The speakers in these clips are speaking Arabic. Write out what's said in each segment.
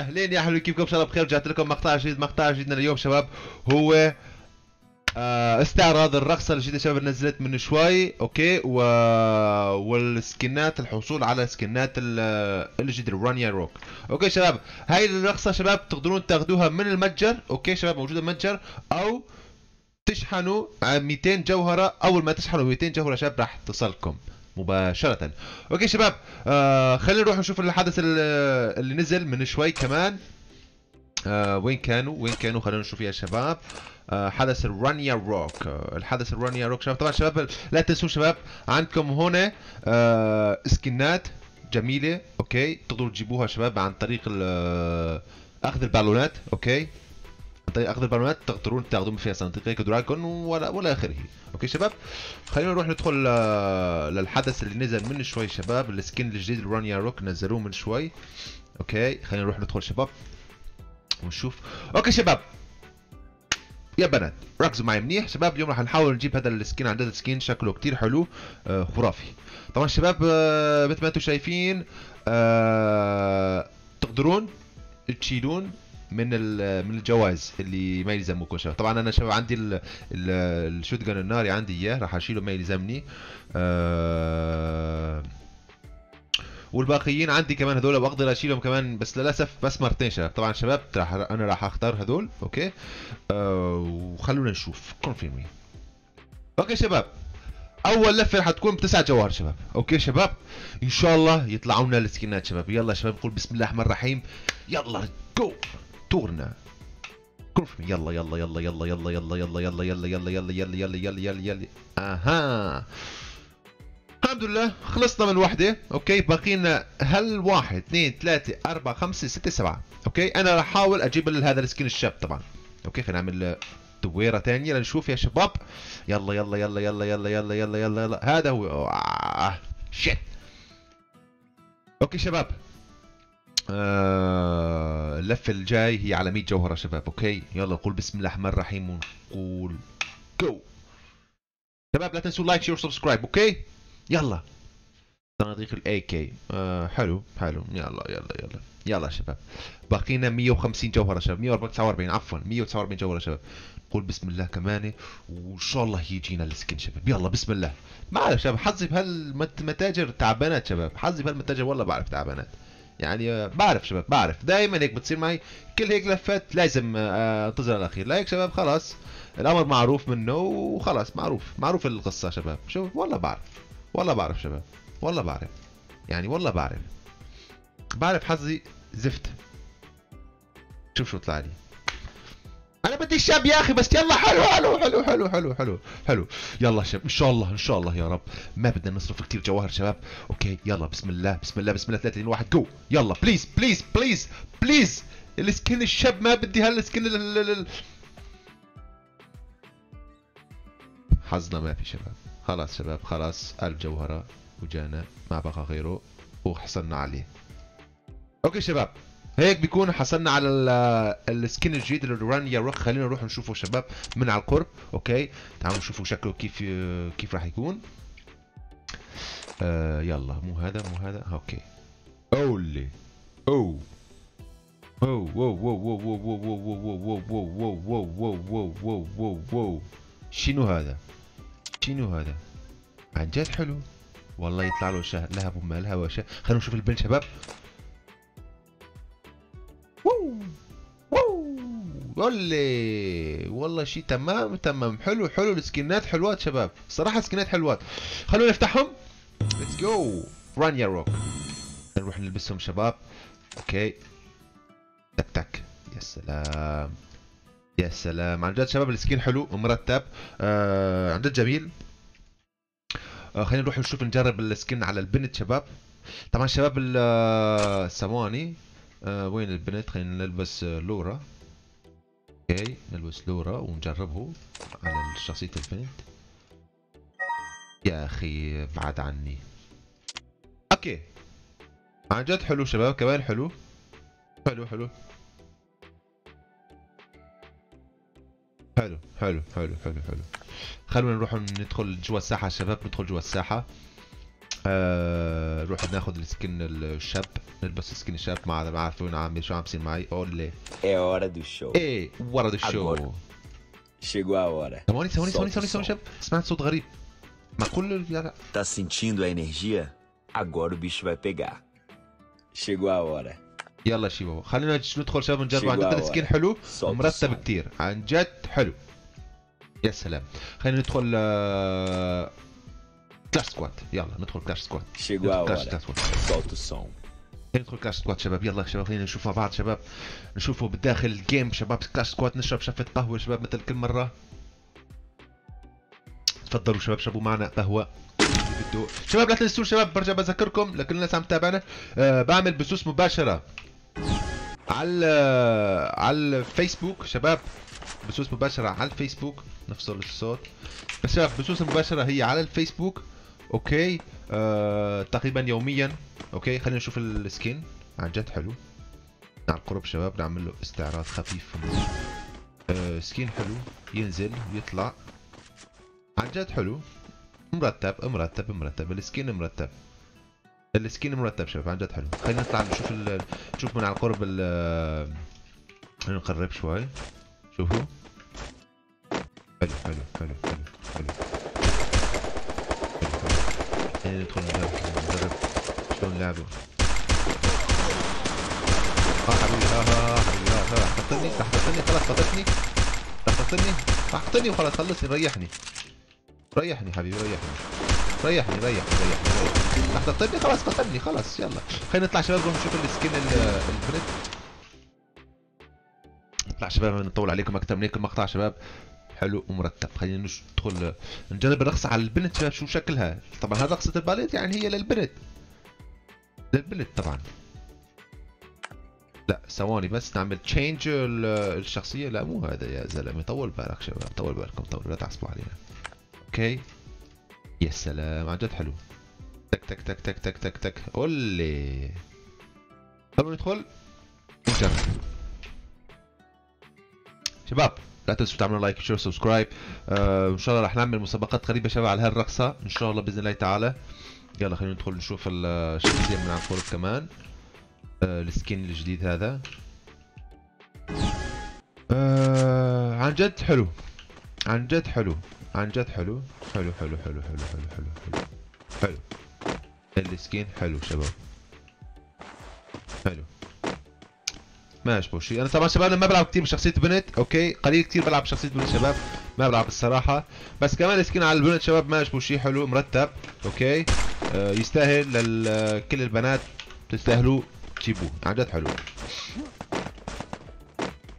أهلين يا حلوين كيفكم؟ شباب بخير رجعت لكم مقطع جديد مقطع جديدنا اليوم شباب. هو آه استعراض الرقصة الجديدة شباب نزلت من شوي okay؟ و... والسكنات الحصول على سكنات ال- الجديدة ال Ragnarok okay شباب هاي الرقصة شباب تقدرون تاخذوها من المتجر okay شباب؟ موجودة بالمتجر أو تشحنوا ع 200 جوهرة أول ما تشحنوا 200 جوهرة شباب راح تصلكم. مباشرة. okay شباب آه خلينا نروح نشوف الحدث ال- اللي نزل من شوي كمان. آه وين كانوا؟ وين كانوا؟ خلينا نشوف يا شباب. آه حدث ال Ragnarok. آه الحدث ال Ragnarok شباب. طبعا شباب لا تنسوا شباب عندكم هنا آه سكنات جميلة okay؟ تقدروا تجيبوها شباب عن طريق آه، أخذ البالونات okay؟ عن طريق أخذ البالونات تقدرون تاخذون فيها صناديق dragon ولا ولا آخره. okay شباب؟ خلينا نروح ندخل آه، للحدث اللي نزل من شوي شباب ال skin الجديد ال Ragnarok نزلوه من شوي. okay خلينا نروح ندخل شباب. ونشوف. okay شباب. يا بنات ركزوا معي منيح. شباب اليوم راح نحاول نجيب هذا ال skin عن جد skin شكله كتير حلو آه خرافي. طبعا شباب آه مثل ما أنتم شايفين آه تقدرون تشيلون من من الجوائز اللي ما يلزمكم شباب طبعا أنا شباب عندي ال- ال- ال shotgun الناري عندي إياه راح أشيله ما يلزمني. آه والباقيين عندي كمان هذول بقدر أشيلهم كمان بس للأسف بس مرتين شباب. طبعا شباب راح أنا راح أختار هذول okay؟ آه وخلونا نشوف. confirmer okay شباب. أول لفة حتكون بتسع جواهر شباب. okay شباب؟ إن شاء الله يطلعوا لنا السكنات شباب. يلا شباب نقول بسم الله الرحمن الرحيم. يلا جو تورنا كونفيرمي يلا يلا يلا يلا يلا يلا يلا يلا يلا يلا يلا يلا يلا يلا يلا يلا أها الحمد لله خلصنا من وحده أوكي باقي لنا هل واحد اثنين ثلاثة أربعة خمسة ستة سبعة أوكي أنا راح احاول أجيب هذا السكين الشاب طبعا أوكي خلينا نعمل دويرة ثانية لنشوف يا شباب يلا يلا يلا يلا يلا يلا يلا يلا يلا هذا هو آه. shit okay شباب آه... اللفة الجاي هي على 100 جوهرة شباب okay؟ يلا نقول بسم الله الرحمن الرحيم ونقول جو شباب لا تنسوا like share subscribe okay؟ يلا. صناديق ال AK آه حلو حلو. يلا يلا يلا. يلا شباب. باقينا 150 جوهرة شباب. 149 عفوا. 149 جوهرة شباب. نقول بسم الله كمان. وإن شاء الله يجينا السكن شباب. يلا بسم الله. اعرف شباب حظي بهالمتاجر تعبانات شباب. حظي بهالمتاجر والله بعرف تعبانات. يعني بعرف شباب بعرف. دائما هيك بتصير معي كل هيك لفات لازم آه، انتظر الاخير لا هيك شباب خلاص. الأمر معروف منه وخلاص معروف. معروف القصة شباب. شوف والله بعرف. والله بعرف شباب. والله بعرف. يعني والله بعرف. بعرف حظي زفت. شوف شو طلع لي. بدي الشاب يا أخي بس يلا حلو حلو حلو حلو حلو حلو حلو. يلا شباب إن شاء الله إن شاء الله يا رب. ما بدنا نصرف كثير جواهر شباب. okay يلا بسم الله بسم الله بسم الله. 3 2 1 جو. يلا please please please please ال skin الشاب ما بدي هال skin ال- ال- ال- ال- حظنا ما في شباب. خلاص شباب خلاص ألف جوهرة وجانا ما بقى غيره وحصلنا عليه. okay شباب. هيك بيكون حصلنا على ال- ال skin الجديد الراجناروك خلينا نروح نشوفه شباب من على القرب okay تعالوا نشوفوا شكله كيف كيف راح يكون آه يلا مو هذا مو هذا okay اولي أو wow wow wow wow wow wow wow wow wow wow wow wow wow wow wow شنو هذا؟ شنو هذا؟ عن جد حلو والله يطلع له شه... لهب وما لهب وشه خلينا نشوف البن شباب ولي والله شيء تمام تمام. حلو حلو. ال skin ات حلوات شباب. صراحة skin ات حلوات. خلونا نفتحهم. let's go راجناروك. نروح نلبسهم شباب. okay. تك تك. يا سلام. يا سلام. عن جد شباب ال skin حلو ومرتب. آه عن جد جميل. آه خلينا نروح نشوف نجرب ال skin على البنت شباب. طبعا شباب آه، ثواني. آه وين البنت خلينا نلبس آه، لورا. okay نلبس لورا ونجربه على شخصية البنت. يا أخي بعد عني. okay. عن جد حلو شباب كمان حلو. حلو حلو. حلو حلو حلو حلو حلو. خلونا نروح ندخل جوا الساحة شباب ندخل جوا الساحة. آه نروح السكن الشاب نلبس السكن الشاب ما عارف وين عم شو عم بيصير معي؟ اولي إيه ورا دو الشو. إيه ورا دو الشو. شيغوا ورا. ثواني ثواني ثواني ثواني ثواني شاب. سمعت صوت غريب. ما كل Tá sentindo a energia? Agora o bicho vai pegar. Chegou a hora. يلا شي بابا خلينا ندخل شباب نجرب عندنا تسكين حلو؟ مرتب كثير عن جد حلو. يا سلام. خلينا ندخل آه، كلاش سكواد يلا ندخل كلاش سكواد ندخل كلاش. سكواد o som. خلينا ندخل كلاش سكواد شباب يلا شباب خلينا نشوف مع بعض شباب نشوفوا بالداخل الجيم شباب كلاش سكواد نشرب شفة قهوة شباب مثل كل مرة تفضلوا شباب شربوا معنا قهوة شباب لا تنسوا شباب برجع بذكركم لكل الناس عم تتابعنا أه بعمل بثوث مباشرة على على الفيسبوك شباب بثوث مباشرة على الفيسبوك نفصل الصوت بس شباب بثوث مباشرة هي على الفيسبوك okay. آه تقريبا يوميا. okay خلينا نشوف ال skin. عن جد حلو. على القرب شباب نعمل له استعراض خفيف آه skin حلو. ينزل ويطلع عن جد حلو. مرتب مرتب مرتب. ال skin مرتب. ال skin مرتب شباب عن جد حلو. خلينا نطلع نشوف ال... نشوف من على القرب ال نقرب شوي. شوفوا. حلو حلو حلو حلو حلو. الثاني اللي يدخل المدرب المدرب شلون لعبه. آه حبيبي. آه آه حبيبي. آه آه. حطتني تحطتني خلاص حطتني. راح تحطتني وخلاص خلصني ريحني. ريحني حبيبي ريحني. ريحني ريحني ريحني تحطتني خلاص قتلني خلاص يلا. خلينا نطلع شباب نروح نشوف السكين البريد نطلع شباب نطول عليكم أكثر من هيك المقطع شباب. حلو ومرتب. خلينا ندخل نجرب الرقصة على البنت شو شكلها. طبعا هذه رقصة الباليت يعني هي للبنت. للبنت طبعا. لا ثواني بس نعمل change الشخصية. لا مو هذا يا زلمة. طول بالك شباب طول بالكم طول لا تعصبوا علينا. okay يا سلام عن جد حلو. تك تك تك تك تك تك تك. قولي. خلونا ندخل نجرب. شباب لا تنسوا تعملوا like و share و subscribe. آه إن شاء الله رح نعمل مسابقات قريبه شباب على هالرقصة. إن شاء الله بإذن الله تعالى. يلا خلينا ندخل نشوف الشخصيه من على القرب كمان. آه ال skin الجديد هذا. آه عن جد حلو. عن جد حلو. عن جد حلو حلو حلو حلو حلو حلو حلو حلو. حلو. ال skin حلو شباب. حلو. ما اشبه شيء أنا طبعا شباب أنا ما بلعب كثير بشخصية بنت okay؟ قليل كثير بلعب بشخصية بنت شباب. ما بلعب الصراحة. بس كمان ال skin على البنت شباب ما اشبه شيء حلو مرتب okay؟ آه يستاهل لكل البنات تستاهلوا تجيبوه. عن جد حلو.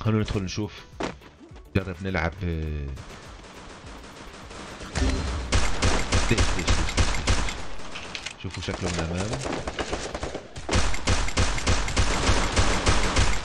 خلونا ندخل نشوف. نجرب نلعب آه، شوفوا شكله من أمام.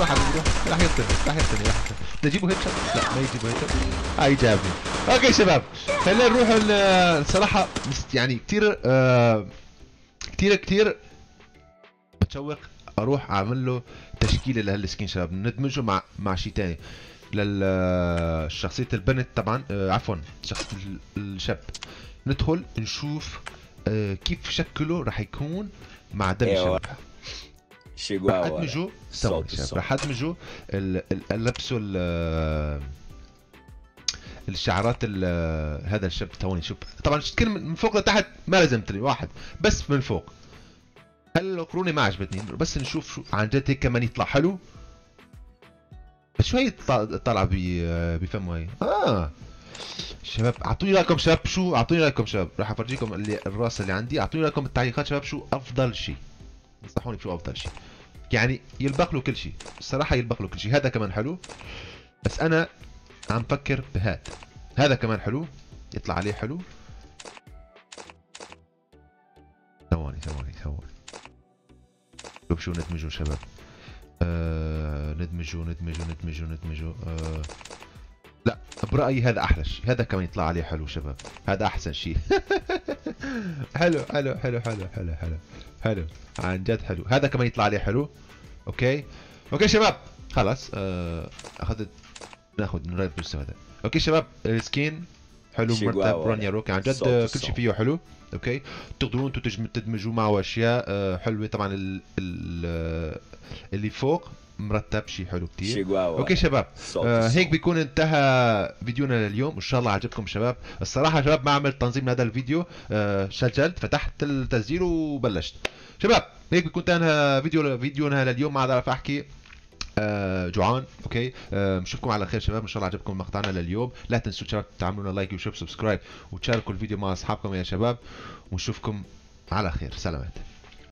روح حبيبي روح راح يقتل راح يقتل راح يقتل. نجيبه headshot لا ما يجيبه headshot هاي جابني okay شباب. خلينا نروح ال- الصراحة مست- يعني كثير آه كثير كثير متشوق أروح أعمل له تشكيلة لهال skin شباب. ندمجه مع مع شيء ثاني لل شخصية البنت طبعا آه، عفوا شخصية ال- الشاب. ندخل نشوف آه، كيف شكله راح يكون مع دم أيوة. الشباب Chegou a hora. ادمجه ثواني Solta o شباب som. راح ادمجه ال- ال- البسه ال- الشعرات ال- هذا الشاب ثواني شوف. طبعا كل من فوق لتحت ما لازم لي واحد. بس من فوق. هل القروني ما عجبتني. بس نشوف شو عن جد هيك كمان يطلع. حلو؟ بس شو هي طا- طالعه ب- بفمه هي آه. شباب أعطوني رأيكم شباب شو أعطوني رأيكم شباب. راح أفرجيكم اللي الرأس اللي عندي. أعطوني رأيكم بالتعليقات شباب شو أفضل شيء. انصحوني بشو أفضل شيء. يعني يلبق له كل شيء. الصراحة يلبق له كل شيء. هذا كمان حلو. بس أنا عم فكر بهاد. هذا كمان حلو. يطلع عليه حلو. ثواني ثواني ثواني. شوف شو ندمجه شباب. آه ندمجه ندمجه ندمجه ندمجه. آه لا برايي هذا أحلى شيء. هذا كمان يطلع عليه حلو شباب. هذا أحسن شيء. حلو حلو حلو حلو حلو حلو. حلو. عن جد حلو. هذا كمان يطلع عليه حلو. okay. okay شباب. خلاص. آه، اخذت ناخذ نرايب بالمستوى هذا. okay شباب. السكين حلو مرتب رانيا عن جد كل. شيء فيه حلو. okay. تقدرون تدمجوا معه أشياء آه، حلوة. طبعا ال ال آه، اللي فوق. مرتب شيء حلو كتير. a hora. okay شباب. آه. هيك بيكون انتهى فيديونا لليوم. وان شاء الله عجبكم شباب. الصراحة شباب ما عملت تنظيم لهذا الفيديو. آه سجلت فتحت التسجيل وبلشت. شباب هيك بيكون انتهى فيديو فيديونا لليوم. ما بعرف أحكي. آه جوعان. okay؟ آه بنشوفكم على خير شباب. إن شاء الله عجبكم مقطعنا لليوم. لا تنسوا شباب تعملوا like و share subscribe وتشاركوا الفيديو مع أصحابكم يا شباب. ونشوفكم على خير. سلامات.